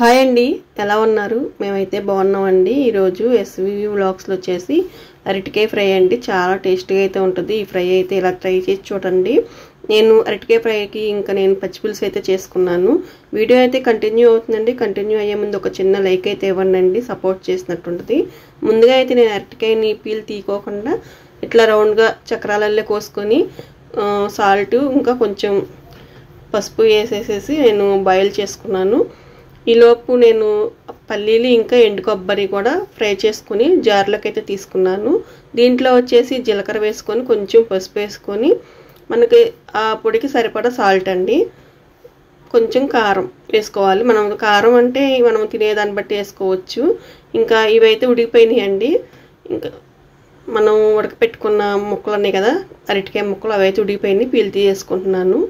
Hi అండి ఎలా ఉన్నారు? మేమైతే బాగున్నామండి. ఈరోజు ఎస్వి వ్లాగ్స్లో వచ్చేసి అరటికాయ ఫ్రై అండి. చాలా టేస్టీగా అయితే ఉంటుంది. ఈ ఫ్రై అయితే ఇలా ట్రై చేసి చూడండి. నేను అరటికాయ ఫ్రైకి ఇంకా నేను పచ్చిపులుసు అయితే చేసుకున్నాను. వీడియో అయితే కంటిన్యూ అవుతుందండి. కంటిన్యూ అయ్యే ముందు ఒక చిన్న లైక్ అయితే ఇవ్వండి సపోర్ట్ చేసినట్టుంటుంది. ముందుగా అయితే నేను అరటికాయని పీల్ తీయకోకుండా ఇట్లా రౌండ్గా చక్రాలల్లో కోసుకొని సాల్ట్ ఇంకా కొంచెం పసుపు వేసేసేసి నేను బాయిల్ చేసుకున్నాను. ఈలోపు నేను పల్లీలు ఇంకా ఎండు కొబ్బరి కూడా ఫ్రై చేసుకుని జార్లోకి అయితే తీసుకున్నాను. దీంట్లో వచ్చేసి జీలకర్ర వేసుకొని కొంచెం పసుపు వేసుకొని మనకి ఆ పొడికి సరిపడా సాల్ట్ అండి. కొంచెం కారం వేసుకోవాలి. మనం కారం అంటే మనం తినేదాన్ని బట్టి వేసుకోవచ్చు. ఇంకా ఇవైతే ఉడికిపోయినాయి అండి. ఇంకా మనం ఉడకపెట్టుకున్న ముక్కలు ఉన్నాయి కదా అరటికాయ ముక్కలు అవైతే ఉడికిపోయినాయి. పీల్ తీసుకుంటున్నాను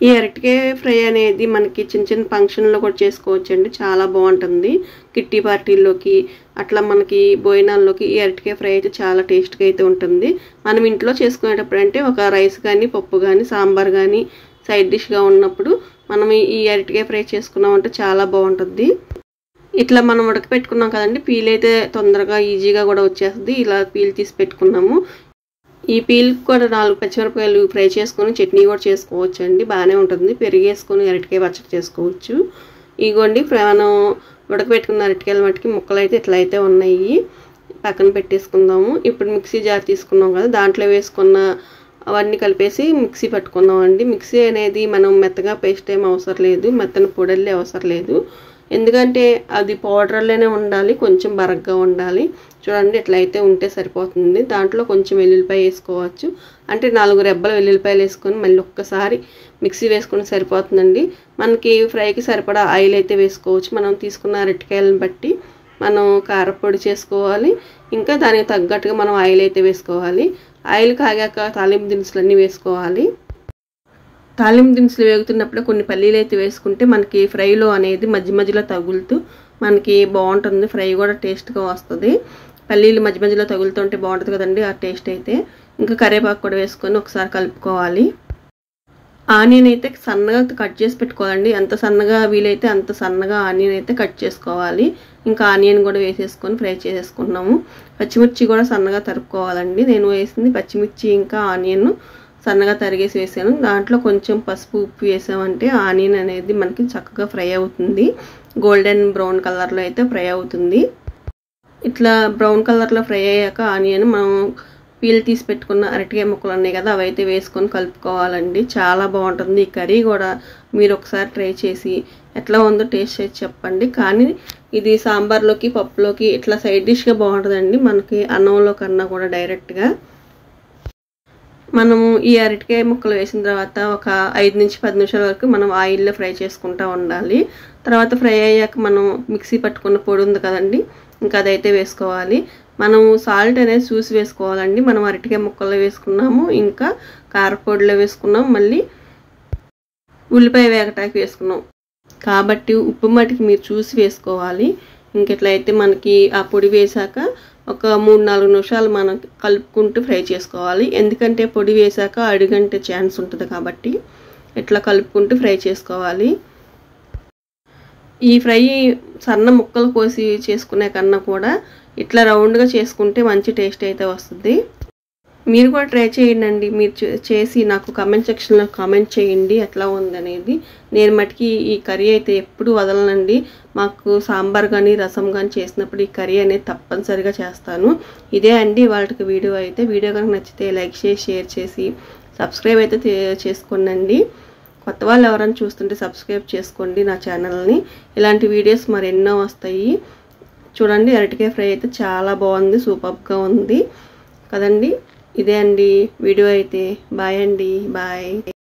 ఈ అరటికాయ ఫ్రై అనేది మనకి చిన్న చిన్న ఫంక్షన్లో కూడా చేసుకోవచ్చు అండి చాలా బాగుంటుంది. కిట్టి పార్టీల్లోకి అట్లా మనకి భోజనాల్లోకి ఈ అరటికాయ ఫ్రై అయితే చాలా టేస్ట్గా అయితే ఉంటుంది. మనం ఇంట్లో చేసుకునేటప్పుడు అంటే ఒక రైస్ కానీ పప్పు కానీ సాంబార్ కానీ సైడ్ డిష్గా ఉన్నప్పుడు మనం ఈ అరటికాయ ఫ్రై చేసుకున్నామంటే చాలా బాగుంటుంది. ఇట్లా మనం ఉడకపెట్టుకున్నాం కదండి పీల్ అయితే తొందరగా ఈజీగా కూడా వచ్చేస్తుంది. ఇలా పీల్ తీసి పెట్టుకున్నాము. ఈ పీల్ కూడా నాలుగు పచ్చిమిరపకాయలు ఫ్రై చేసుకొని చట్నీ కూడా చేసుకోవచ్చు అండి బాగానే ఉంటుంది. పెరిగేసుకొని అరటికాయ పచ్చడి చేసుకోవచ్చు. ఇగోండి మనం ఉడకబెట్టుకున్న అరటికాయల మట్టుకి ముక్కలు అయితే ఇట్లా అయితే ఉన్నాయి. పక్కన పెట్టేసుకుందాము. ఇప్పుడు మిక్సీ జార్ తీసుకున్నాం కదా దాంట్లో వేసుకున్న అవన్నీ కలిపేసి మిక్సీ పట్టుకుందాం అండి. మిక్సీ అనేది మనం మెత్తగా పేస్ట్ ఏం అవసరం లేదు. మెత్తన పొడల్లే అవసరం లేదు. ఎందుకంటే అది పౌడర్లోనే ఉండాలి కొంచెం బరగ్గా ఉండాలి. చూడండి ఎట్లయితే ఉంటే సరిపోతుంది. దాంట్లో కొంచెం వెల్లుల్లిపాయ వేసుకోవచ్చు. అంటే నాలుగు రెబ్బల వెల్లుల్లిపాయలు వేసుకొని మళ్ళీ ఒక్కసారి మిక్సీ వేసుకుని సరిపోతుందండి. మనకి ఫ్రైకి సరిపడా ఆయిల్ అయితే వేసుకోవచ్చు. మనం తీసుకున్న అరటికాయలను బట్టి మనం కారపొడి చేసుకోవాలి. ఇంకా దానికి తగ్గట్టుగా మనం ఆయిల్ అయితే వేసుకోవాలి. ఆయిల్ కాగాక తాలింపు దినుసులు అన్నీ వేసుకోవాలి. తాలింపు దినుసులు వేగుతున్నప్పుడు కొన్ని పల్లీలు అయితే వేసుకుంటే మనకి ఫ్రైలో అనేది మధ్య మధ్యలో తగులుతూ మనకి బాగుంటుంది. ఫ్రై కూడా టేస్ట్గా వస్తుంది. పల్లీలు మధ్య మధ్యలో తగులుతుంటే బాగుంటుంది కదండి ఆ టేస్ట్ అయితే. ఇంకా కరివేపాకు కూడా వేసుకొని ఒకసారి కలుపుకోవాలి. ఆనియన్ అయితే సన్నగా కట్ చేసి పెట్టుకోవాలండి. ఎంత సన్నగా వీలైతే అంత సన్నగా ఆనియన్ అయితే కట్ చేసుకోవాలి. ఇంకా ఆనియన్ కూడా వేసేసుకొని ఫ్రై చేసేసుకున్నాము. పచ్చిమిర్చి కూడా సన్నగా తరుపుకోవాలండి నేను వేసింది పచ్చిమిర్చి ఇంకా ఆనియన్ సన్నగా తరిగేసి వేసాను. దాంట్లో కొంచెం పసుపు ఉప్పు వేసామంటే ఆనియన్ అనేది మనకి చక్కగా ఫ్రై అవుతుంది. గోల్డెన్ బ్రౌన్ కలర్లో అయితే ఫ్రై అవుతుంది. ఇట్లా బ్రౌన్ కలర్లో ఫ్రై అయ్యాక ఆనియన్ మనం పీల్ తీసి పెట్టుకున్న అరటికాయ ముక్కలు ఉన్నాయి కదా అవైతే వేసుకొని కలుపుకోవాలండి. చాలా బాగుంటుంది. ఈ కర్రీ కూడా మీరు ఒకసారి ట్రై చేసి ఎట్లా ఉందో టేస్ట్ చేసి చెప్పండి. కానీ ఇది సాంబార్లోకి పప్పులోకి ఇట్లా సైడ్ డిష్గా బాగుంటుందండి. మనకి అన్నంలో కన్నా కూడా డైరెక్ట్గా. మనము ఈ అరటికాయ ముక్కలు వేసిన తర్వాత ఒక ఐదు నుంచి పది నిమిషాల వరకు మనం ఆయిల్లో ఫ్రై చేసుకుంటూ ఉండాలి. తర్వాత ఫ్రై అయ్యాక మనం మిక్సీ పట్టుకున్న పొడి ఉంది కదండి ఇంకా అదైతే వేసుకోవాలి. మనం సాల్ట్ అనేది చూసి వేసుకోవాలండి. మనం అరటికాయ ముక్కల్లో వేసుకున్నాము ఇంకా కారపొడిలో వేసుకున్నాం మళ్ళీ ఉల్లిపాయ వేగటాకి వేసుకున్నాం. కాబట్టి ఉప్పు మటుకి మీరు చూసి వేసుకోవాలి. ఇంకెట్లయితే మనకి ఆ పొడి వేసాక ఒక మూడు నాలుగు నిమిషాలు మనం కలుపుకుంటూ ఫ్రై చేసుకోవాలి. ఎందుకంటే పొడి వేసాక అడుగంటే ఛాన్స్ ఉంటుంది కాబట్టి ఇట్లా కలుపుకుంటూ ఫ్రై చేసుకోవాలి. ఈ ఫ్రై సన్న ముక్కలు కోసి చేసుకునే కన్నా కూడా ఇట్లా రౌండ్గా చేసుకుంటే మంచి టేస్ట్ అయితే వస్తుంది. మీరు కూడా ట్రై చేయండి మీరు చేసి నాకు కమెంట్ సెక్షన్లో కామెంట్ చేయండి ఎట్లా ఉందనేది. నేను మటుకి ఈ కర్రీ అయితే ఎప్పుడు వదలనండి. మాకు సాంబార్ కానీ రసం కానీ చేసినప్పుడు ఈ కర్రీ అనేది తప్పనిసరిగా చేస్తాను. ఇదే అండి వాళ్ళకి వీడియో అయితే. వీడియో కనుక నచ్చితే లైక్ చేసి షేర్ చేసి సబ్స్క్రైబ్ అయితే చేసుకోనండి. కొత్త వాళ్ళు ఎవరైనా చూస్తుంటే సబ్స్క్రైబ్ చేసుకోండి నా ఛానల్ని. ఇలాంటి వీడియోస్ మరెన్నో వస్తాయి. చూడండి అరటికాయ ఫ్రై అయితే చాలా బాగుంది సూపర్గా ఉంది. కదండి ఇదే అండి వీడియో అయితే. బాయ్ అండి బాయ్.